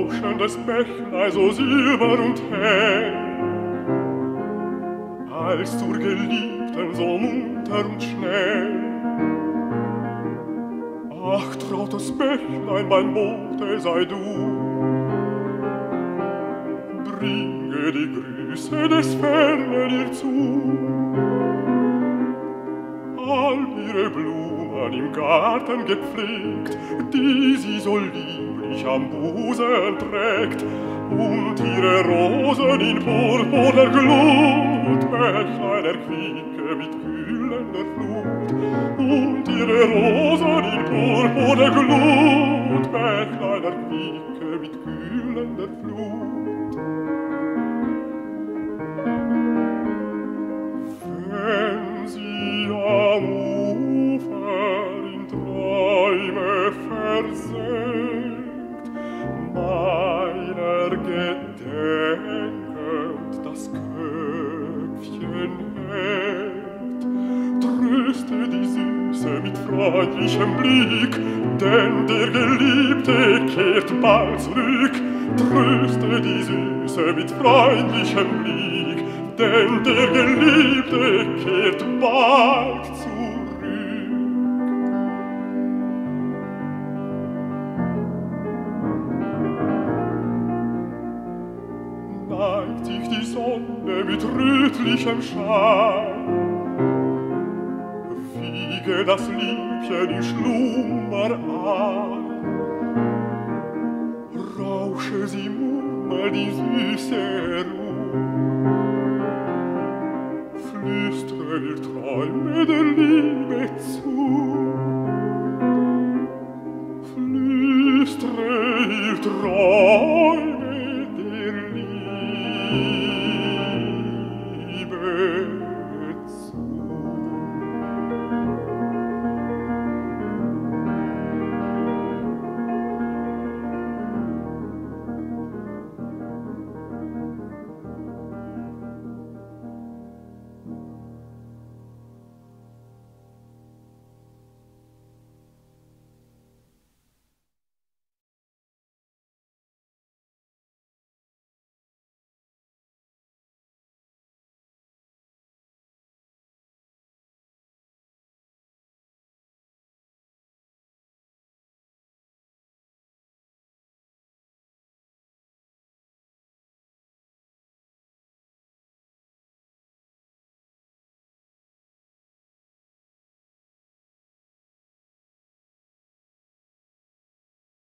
rauschendes Bächlein so silber und hell, als zur Geliebten so munter und schnell. Ach, trautes Bächlein, mein Bote sei du, bringe die Grüße des Fernen ihr zu all ihre Blumen im Garten gepflegt, die sie so lieblich am Busen trägt, und ihre Rosen in purpurner Glut Bächlein erquicke mit kühlender Flut. Und ihre Rosen in purpurner Glut Bächlein erquicke mit kühlender Flut. gedenket, das Köpfchen hebt, tröste die Süße mit freundlichem Blick, denn der Geliebte kehrt bald zurück. Tröste die Süße mit freundlichem Blick, denn der Geliebte kehrt bald zurück. Sonne mit rötlichem Schein. Wiege das Liebchen in Schlummer ein, rausche sie murmelt in süße Ruhe, flüstre ihr Träume der Liebe zu. Flüstre ihr Träume